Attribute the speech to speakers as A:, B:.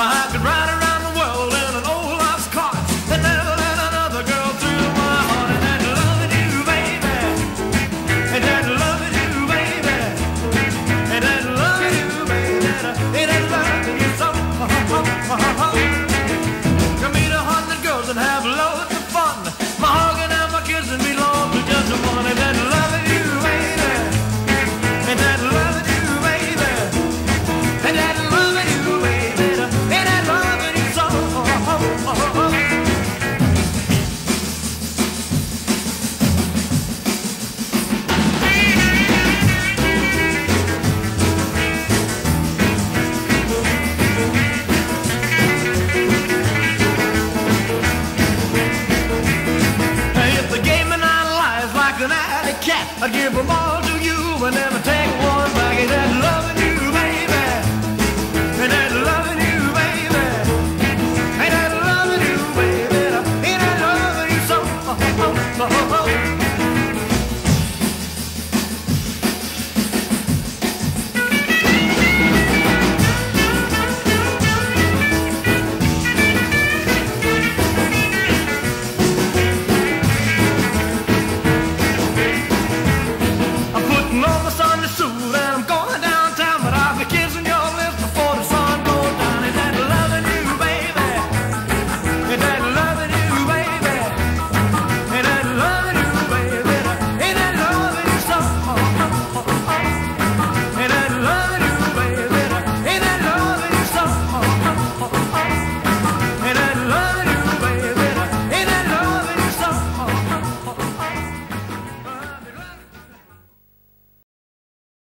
A: I could ride I'd give them all